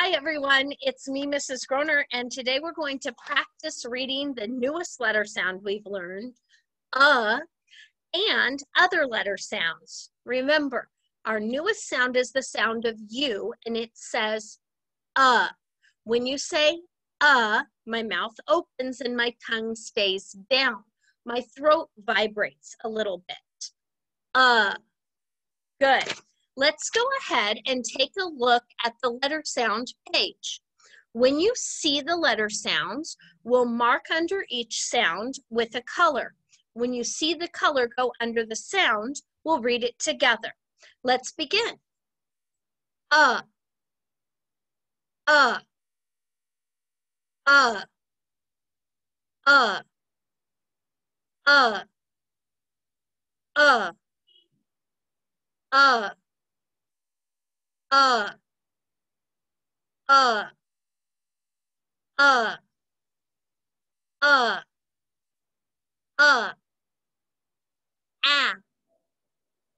Hi, everyone. It's me, Mrs. Gronnert, and today we're going to practice reading the newest letter sound we've learned, uh, and other letter sounds. Remember, our newest sound is the sound of U, and it says, uh. When you say, uh, my mouth opens and my tongue stays down. My throat vibrates a little bit. Uh, good. Let's go ahead and take a look at the letter sound page. When you see the letter sounds, we'll mark under each sound with a color. When you see the color go under the sound, we'll read it together. Let's begin. Uh, uh, uh, uh, uh, uh, uh uh, uh, uh, uh, uh, ah,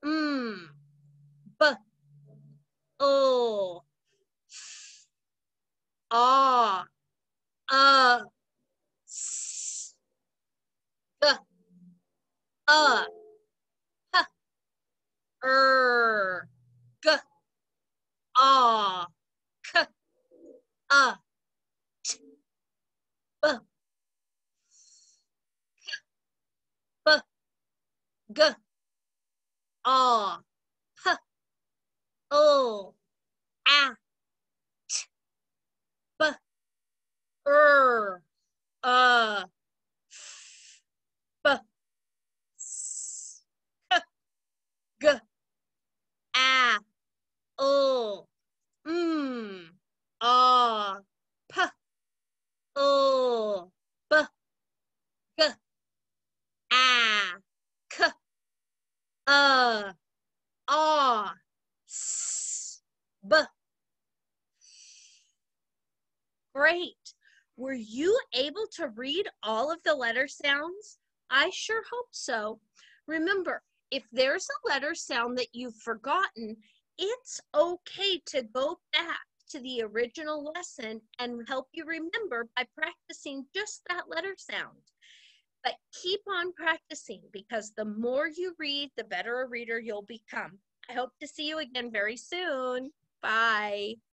mm, b, oh, ah, uh, s, g, uh, h, Go! Oh! Oh! Uh, ah, s, b. Great. Were you able to read all of the letter sounds? I sure hope so. Remember, if there's a letter sound that you've forgotten, it's okay to go back to the original lesson and help you remember by practicing just that letter sound. But keep on practicing because the more you read, the better a reader you'll become. I hope to see you again very soon. Bye.